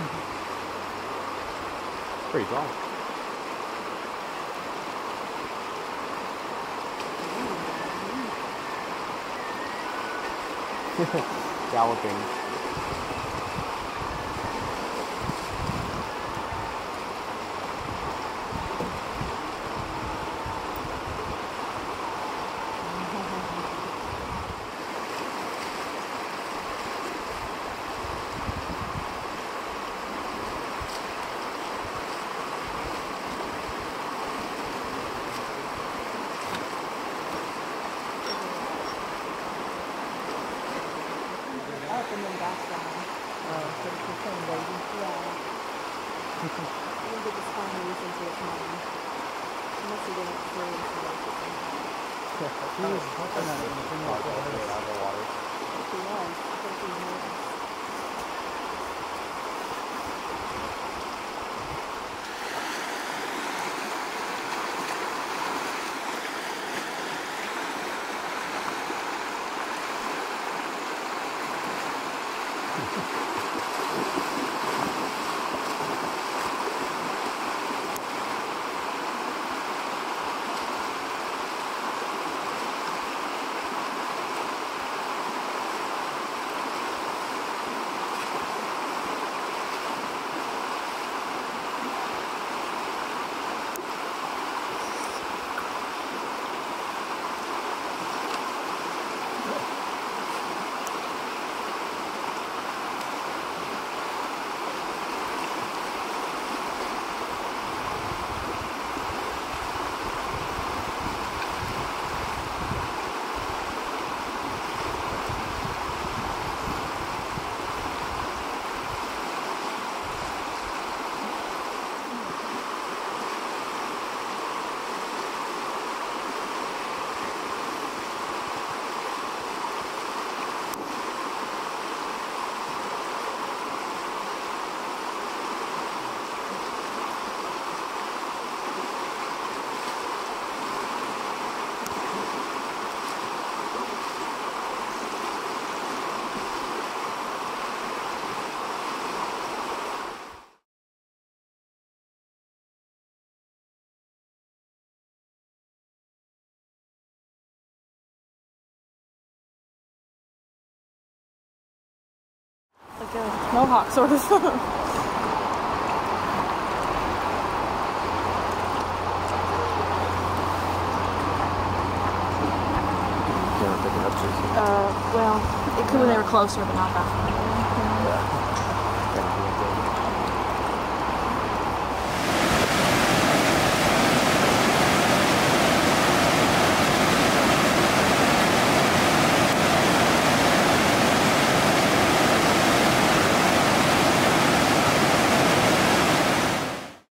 Mm-hmm. Pretty tall. Galloping. Up and then back. Oh, So it's the same lady. Yeah. I think it just finally listened to its mom. She must have been through and she liked it sometime. She was hoping that it was in the water. of the water. She was. I think she noticed. Like a mohawk sort of. Can't pick it up uh, well, it could when they were closer, but not that far.